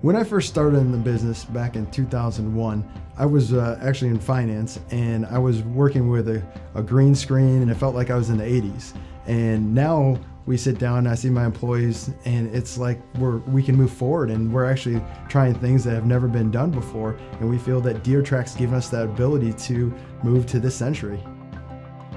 When I first started in the business back in 2001, I was uh, actually in finance and I was working with a, a, green screen and it felt like I was in the 80s. And now we sit down and I see my employees and it's like we're, we can move forward and we're actually trying things that have never been done before. And we feel that Dealertrack's given us that ability to move to this century.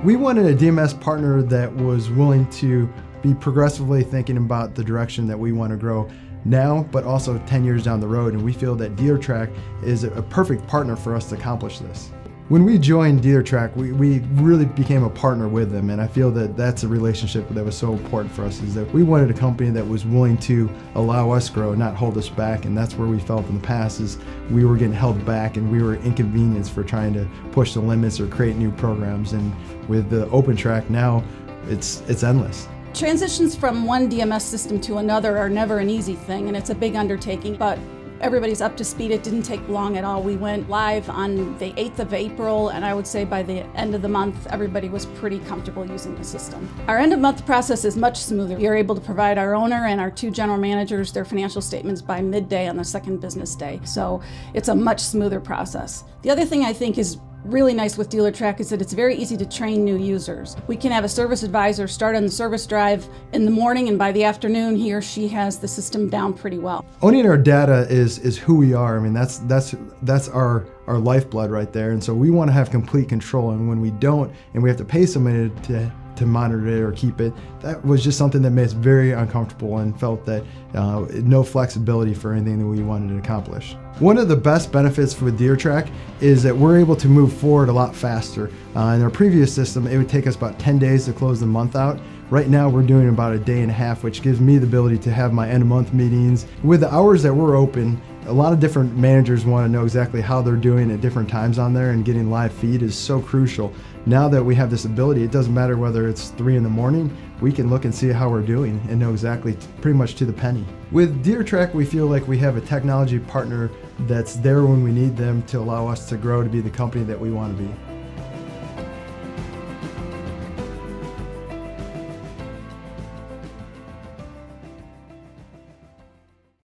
We wanted a DMS partner that was willing to be progressively thinking about the direction that we want to grow now, but also 10 years down the road. And we feel that Dealertrack is a perfect partner for us to accomplish this. When we joined Dealertrack, we, we really became a partner with them, and I feel that that's a relationship that was so important for us. Is that we wanted a company that was willing to allow us grow, not hold us back, and that's where we felt in the past is we were getting held back and we were inconvenienced for trying to push the limits or create new programs. And with the Open Track now, it's it's endless. Transitions from one DMS system to another are never an easy thing, and it's a big undertaking, but everybody's up to speed. It didn't take long at all. We went live on the 8th of April, and I would say by the end of the month, everybody was pretty comfortable using the system. Our end of month process is much smoother. We are able to provide our owner and our two general managers their financial statements by midday on the second business day. So it's a much smoother process. The other thing I think is really nice with Dealertrack is that it's very easy to train new users. We can have a service advisor start on the service drive in the morning and by the afternoon he or she has the system down pretty well. Owning our data is is who we are. I mean that's that's that's our our lifeblood right there and so we want to have complete control and when we don't and we have to pay somebody to to monitor it or keep it. That was just something that made us very uncomfortable and felt that uh, no flexibility for anything that we wanted to accomplish. One of the best benefits for Dealertrack is that we're able to move forward a lot faster. Uh, in our previous system, it would take us about 10 days to close the month out. Right now, we're doing about a day and a half, which gives me the ability to have my end of month meetings. With the hours that we're open, a lot of different managers want to know exactly how they're doing at different times on there, and getting live feed is so crucial. Now that we have this ability, it doesn't matter whether it's three in the morning, we can look and see how we're doing and know exactly pretty much to the penny. With Dealertrack, we feel like we have a technology partner that's there when we need them to allow us to grow to be the company that we want to be.